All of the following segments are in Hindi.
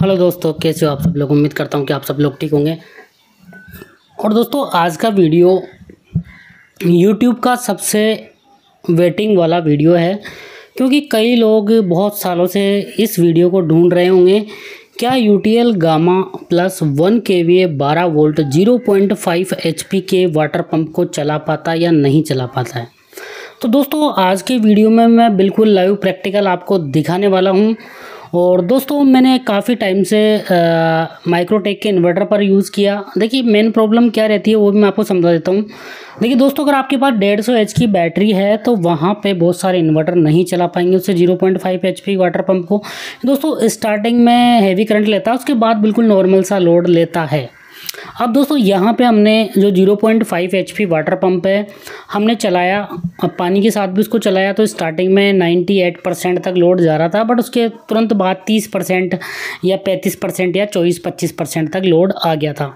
हेलो दोस्तों, कैसे हो आप सब लोग? उम्मीद करता हूँ कि आप सब लोग ठीक होंगे। और दोस्तों, आज का वीडियो यूट्यूब का सबसे वेटिंग वाला वीडियो है, क्योंकि कई लोग बहुत सालों से इस वीडियो को ढूंढ रहे होंगे, क्या U T L gamma plus one K V A बारह volt zero point five H P के वाटर पंप को चला पाता या नहीं चला पाता है? तो दोस्तों, आज के वीडियो में मैं बिल्कुल लाइव प्रैक्टिकल आपको दिखाने वाला हूँ और दोस्तों, मैंने काफ़ी टाइम से माइक्रोटेक के इन्वर्टर पर यूज़ किया। देखिए मेन प्रॉब्लम क्या रहती है, वो भी मैं आपको समझा देता हूँ। देखिए, दोस्तों, अगर आपके पास डेढ़ सौ एच की बैटरी है तो वहाँ पे बहुत सारे इन्वर्टर नहीं चला पाएँगे उससे zero point five H P water pump को। दोस्तों स्टार्टिंग में हैवी करंट लेता है उसके बाद बिल्कुल नॉर्मल सा लोड लेता है। अब दोस्तों, यहाँ पे हमने जो 0.5 पॉइंट वाटर पंप है, हमने चलाया। अब पानी के साथ भी उसको चलाया तो स्टार्टिंग में 98 परसेंट तक लोड जा रहा था बट उसके तुरंत बाद 30 परसेंट या 35 परसेंट या 24-25 परसेंट तक लोड आ गया था।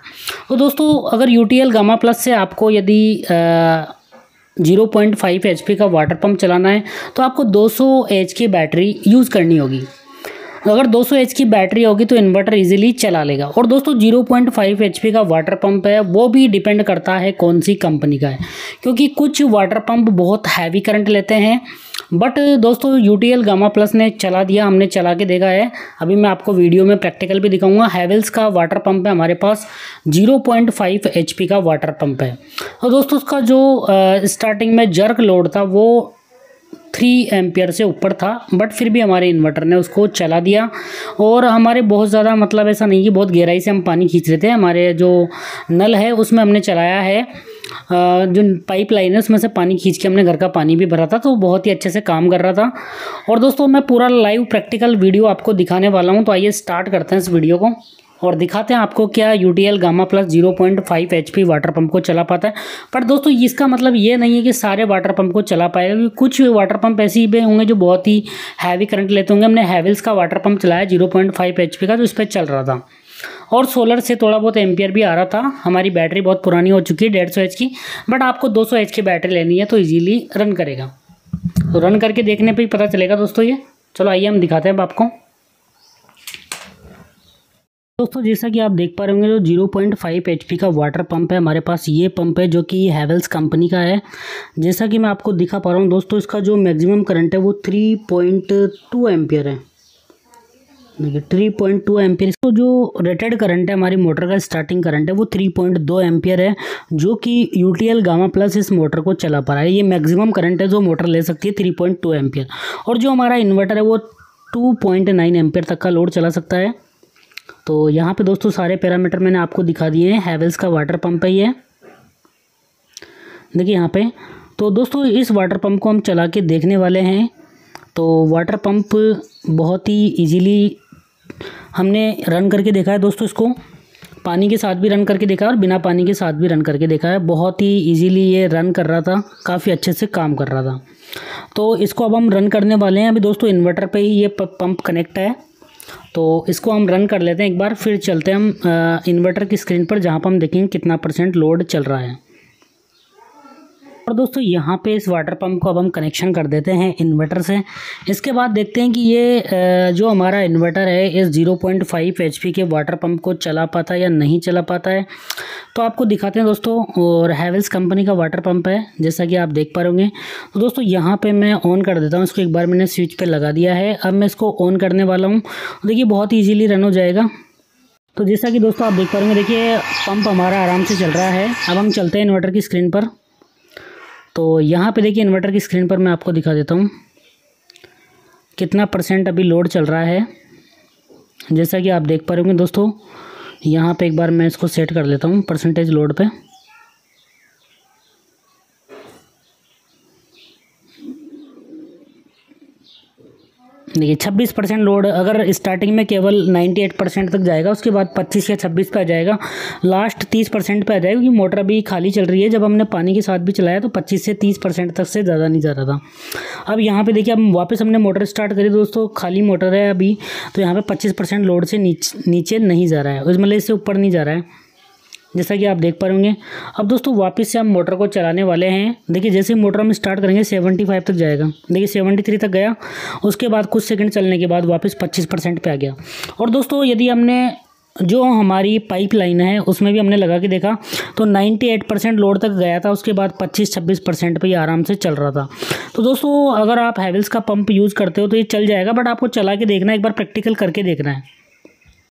तो दोस्तों, अगर यू टी गामा प्लस से आपको यदि ज़ीरो पॉइंट फाइव एच का वाटर पंप चलाना है तो आपको 200 एच की बैटरी यूज़ करनी होगी। अगर 200 सौ की बैटरी होगी तो इन्वर्टर इजीली चला लेगा। और दोस्तों 0.5 पॉइंट का वाटर पंप है, वो भी डिपेंड करता है कौन सी कंपनी का है। क्योंकि कुछ वाटर पंप बहुत हैवी करंट लेते हैं बट दोस्तों U T L gamma plus ने चला दिया, हमने चला के देखा है। अभी मैं आपको वीडियो में प्रैक्टिकल भी दिखाऊँगा। हैवेल्स का वाटर पंप है हमारे पास 0.5 पॉइंट का वाटर पंप है। और दोस्तों, उसका जो स्टार्टिंग में जर्क लोड था, वो थ्री एम्पियर से ऊपर था बट फिर भी हमारे इन्वर्टर ने उसको चला दिया। और हमारे बहुत ज़्यादा मतलब ऐसा नहीं कि बहुत गहराई से हम पानी खींच रहे थे। हमारे जो नल है, उसमें हमने चलाया है। जो पाइप लाइन है, उसमें से पानी खींच के हमने घर का पानी भी भरा था तो बहुत ही अच्छे से काम कर रहा था। और दोस्तों, मैं पूरा लाइव प्रैक्टिकल वीडियो आपको दिखाने वाला हूँ तो आइए स्टार्ट करते हैं इस वीडियो को। और दिखाते हैं आपको क्या U T L gamma plus zero point five H P water pump को चला पाता है। पर दोस्तों, इसका मतलब ये नहीं है कि सारे वाटर पंप को चला पाएगा कुछ वाटर पंप ऐसे भी होंगे जो बहुत ही हैवी करंट लेते होंगे। हमने हैविल्स का वाटर पंप चलाया, zero point five H P का जो इस पर चल रहा था। और सोलर से थोड़ा बहुत एम्पियर भी आ रहा था। हमारी बैटरी बहुत पुरानी हो चुकी है, डेढ़ सौ एच की बट आपको दो सौ एच की बैटरी लेनी है तो ईजीली रन करेगा। तो रन करके देखने पर ही पता चलेगा दोस्तों ये। चलो आइए, हम दिखाते हैं अब आपको। दोस्तों, जैसा कि आप देख पा रहे होंगे, जो ज़ीरो पॉइंट फाइव एच का वाटर पंप है, हमारे पास ये पंप है, जो कि हैवेल्स कंपनी का है। जैसा कि मैं आपको दिखा पा रहा हूँ, दोस्तों, इसका जो मैक्सिमम करंट है, वो थ्री पॉइंट टू एम्पियर है। देखिए थ्री पॉइंट टू एम्पियर तो जो रेटेड करंट है, हमारी मोटर का स्टार्टिंग करंट है, वो थ्री पॉइंट दो एम्पियर है, जो कि U T L gamma plus इस मोटर को चला पा रहा है। ये मैक्सिमम करंट है, जो मोटर ले सकती है थ्री पॉइंट टू एम्पियर और जो हमारा इन्वर्टर है, वो टू पॉइंट नाइन एम्पियर तक का लोड चला सकता है। तो यहाँ पे दोस्तों सारे पैरामीटर मैंने आपको दिखा दिए हैं। हैवेल्स का वाटर पंप है ये। देखिए यहाँ पे। तो दोस्तों, इस वाटर पंप को हम चला के देखने वाले हैं। तो वाटर पंप बहुत ही इजीली हमने रन करके देखा है दोस्तों इसको। पानी के साथ भी रन करके देखा है और बिना पानी के साथ भी रन करके देखा है। बहुत ही इजीली ये रन कर रहा था। काफ़ी अच्छे से काम कर रहा था। तो इसको अब हम रन करने वाले हैं। अभी दोस्तों इन्वर्टर पे ही ये पंप कनेक्ट है। तो इसको हम रन कर लेते हैं एक बार, फिर चलते हैं हम इन्वर्टर की स्क्रीन पर, जहाँ पर हम देखेंगे कितना परसेंट लोड चल रहा है। और दोस्तों यहाँ पे इस वाटर पंप को अब हम कनेक्शन कर देते हैं इन्वर्टर से। इसके बाद देखते हैं कि ये जो हमारा इन्वर्टर है इस ज़ीरो पॉइंट फाइव एच के वाटर पंप को चला पाता है या नहीं चला पाता है? तो आपको दिखाते हैं दोस्तों, और हैवेल्स कंपनी का वाटर पंप है, जैसा कि आप देख पा रहे तो दोस्तों यहाँ पर मैं ऑन कर देता हूँ, इसको एक बार मैंने स्विच पर लगा दिया है। अब मैं इसको ऑन करने वाला हूँ। देखिए, बहुत ईजीली रन हो जाएगा। तो जैसा कि दोस्तों आप देख पा रहे देखिए पंप हमारा आराम से चल रहा है। अब हम चलते हैं इन्वर्टर की स्क्रीन पर। तो यहाँ पे देखिए इन्वर्टर की स्क्रीन पर मैं आपको दिखा देता हूँ। कितना परसेंट अभी लोड चल रहा है। जैसा कि आप देख पा रहे होंगे दोस्तों, यहाँ पे एक बार मैं इसको सेट कर लेता हूँ परसेंटेज लोड पे। देखिए छब्बीस परसेंट लोड अगर स्टार्टिंग में केवल नाइन्टी एट परसेंट तक जाएगा, उसके बाद पच्चीस या छब्बीस पे आ जाएगा। लास्ट तीस परसेंट पर आ जाएगा, क्योंकि मोटर अभी खाली चल रही है। जब हमने पानी के साथ भी चलाया तो पच्चीस से तीस परसेंट तक से ज़्यादा नहीं जा रहा था। अब यहाँ पे देखिए, अब वापस हमने मोटर स्टार्ट करी दोस्तों, खाली मोटर है अभी तो यहाँ पर पच्चीस लोड से नीचे नीचे नहीं जा रहा है। मतलब इससे ऊपर नहीं जा रहा है। जैसा कि आप देख पा रहे अब दोस्तों, वापस से हम मोटर को चलाने वाले हैं। देखिए, जैसे मोटर हम स्टार्ट करेंगे सेवेंटी फाइव तक जाएगा। देखिए सेवेंटी थ्री तक गया। उसके बाद कुछ सेकंड चलने के बाद वापस पच्चीस परसेंट पर आ गया। और दोस्तों, यदि हमने जो हमारी पाइप लाइन है, उसमें भी हमने लगा के देखा तो 98 परसेंट लोड तक गया था। उसके बाद 25-26 परसेंट पर आराम से चल रहा था। तो दोस्तों, अगर आप हैवल्स का पंप यूज़ करते हो तो ये चल जाएगा बट आपको चला के देखना एक बार प्रैक्टिकल करके देखना है।